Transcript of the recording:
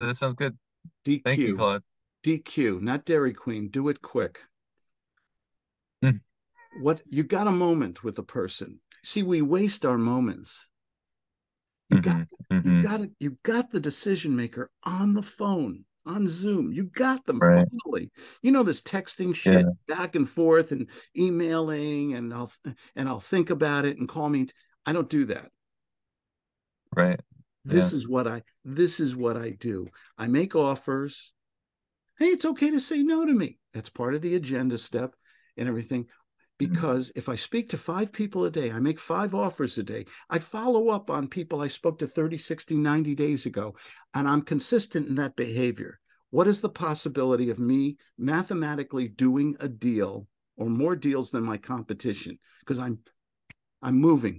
That sounds good. DQ. Thank you, Claude. DQ, not Dairy Queen. Do it quick. Mm. What you got a moment with a person. See, we waste our moments. You got Mhm, you got you got the decision maker on the phone on Zoom. You got them Right. finally. You know this texting shit back and forth and emailing and I'll and I'll think about it and call me. I don't do that. Right. This Yeah. is what I this is what I do. I make offers. Hey, it's okay to say no to me. That's part of the agenda step and everything. Mm-hmm. Because if I speak to five people a day, I make five offers a day. I follow up on people I spoke to 30, 60, 90 days ago, and I'm consistent in that behavior. What is the possibility of me mathematically doing a deal or more deals than my competition? Because I'm I'm moving.